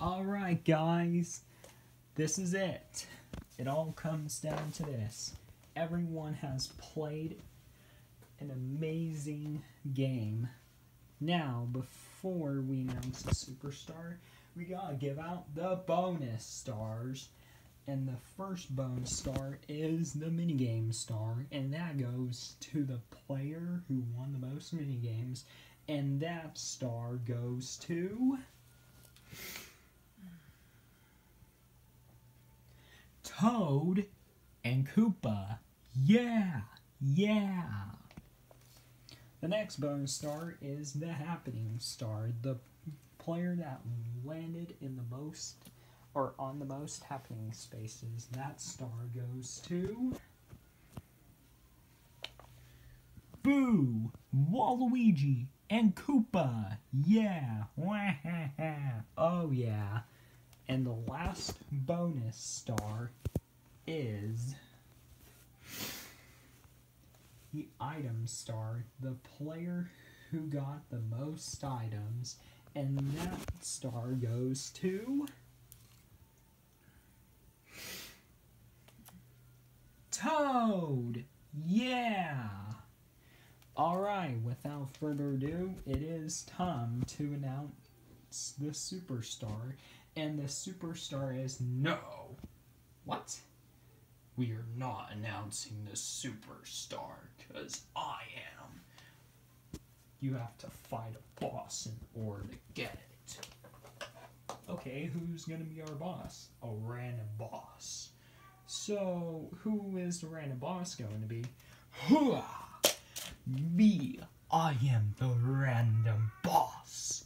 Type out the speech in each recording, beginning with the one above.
Alright, guys. This is it. It all comes down to this. Everyone has played an amazing game. Now, before we announce the superstar, we gotta give out the bonus stars. And the first bonus star is the minigame star, and that goes to the player who won the most minigames. And that star goes to. Toad and Koopa. Yeah, yeah. The next bonus star is the happening star, the player that landed in the most or on the most happening spaces. That star goes to Boo, Waluigi, and Koopa. Yeah. oh yeah. And the last bonus star is the item star, the player who got the most items, and that star goes to Toad. Yeah. Alright, without further ado, it is time to announce the superstar. And the superstar is no. What? We are not announcing the superstar, because I am. You have to fight a boss in order to get it. Okay, who's gonna be our boss? A random boss. So, who is the random boss going to be? Hooah! Me, I am the random boss.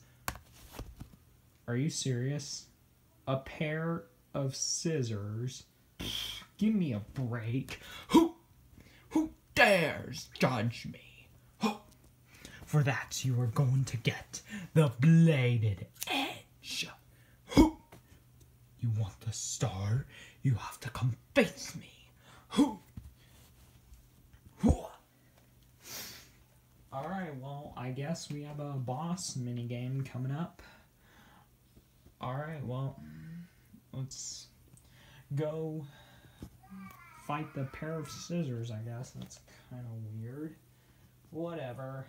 Are you serious? A pair of scissors? Give me a break. Who, who dares judge me? For that you are going to get the bladed edge. Who? You want the star? You have to come face me. Who? Who? Alright, well, I guess we have a boss minigame coming up. Alright, well, let's go fight the pair of scissors, I guess. That's kind of weird. Whatever.